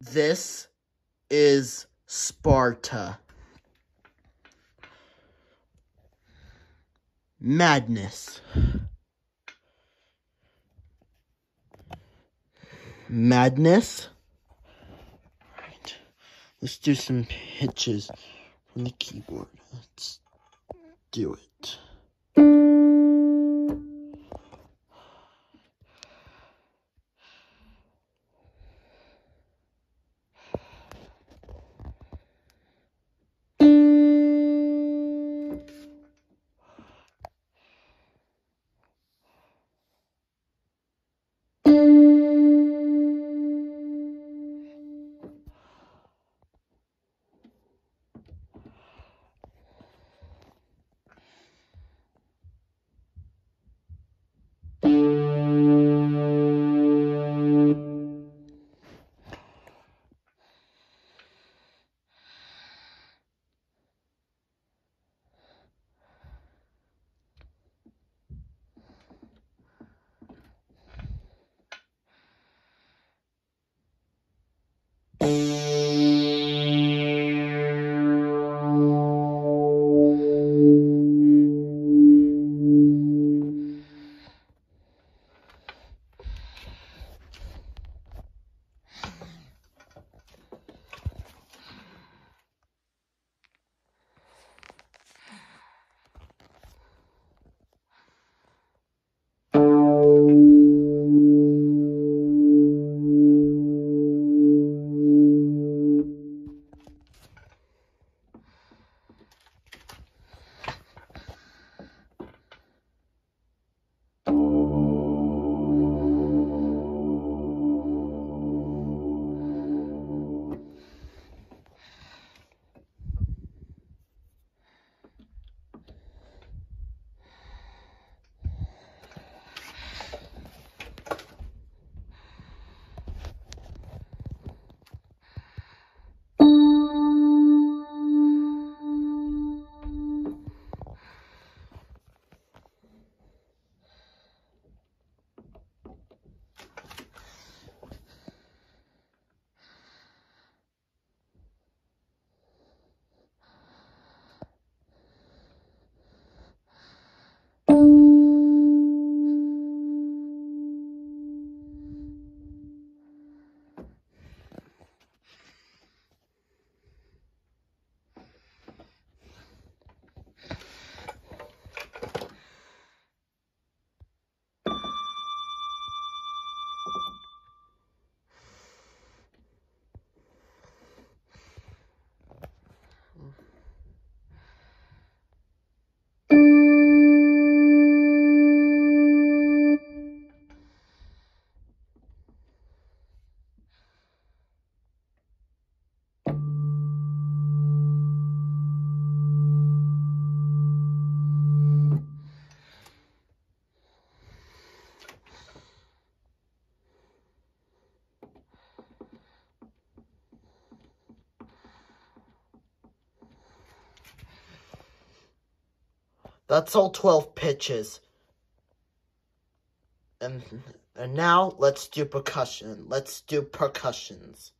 This is Sparta. Madness. Madness. Let's do some pitches from the keyboard. Let's do it. That's all 12 pitches. And, and now let's do percussion. Let's do percussions.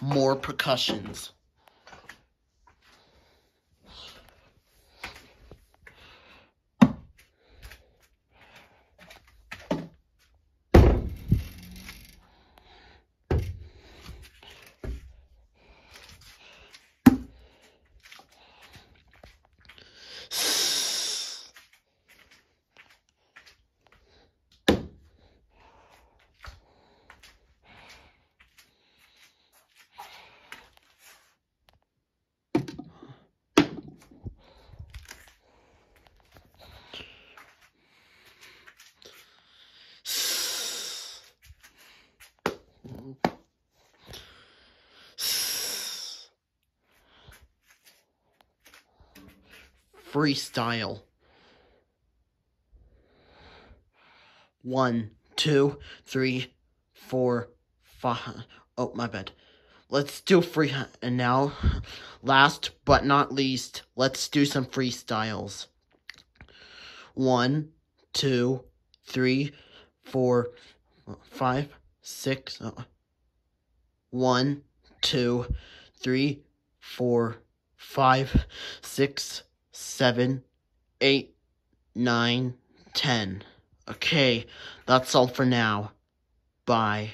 More percussions. Freestyle. One, two, three, four, five. Oh, my bad. Let's do free. And now, last but not least, let's do some freestyles. One, two, three, four, five, six. Uh, one, two, three, four, five, six, seven, eight, nine, ten. Okay, that's all for now. Bye.